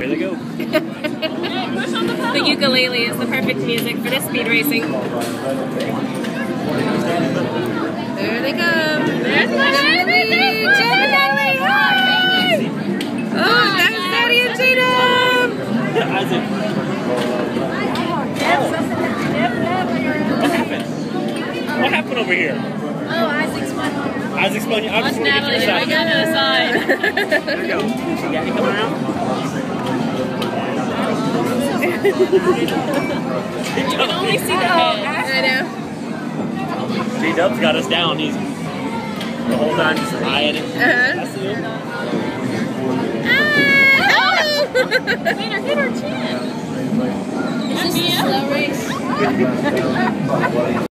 Here they go. The ukulele is the perfect music for this speed racing. There they come. There's my baby! Gemini! Hi! Oh, there's Daddy and Tatum! What happened? What happened over here? Oh, Isaac's fun. Isaac's spun you. I just want to get Natalie, your I got to the side. There you go. You got me coming around? You can only see the head. I know. J Dub's got us down. He's the whole time just eyeing it. Uh-huh. That's it. Ah! Hit her, hit her chin. Is this a slow race?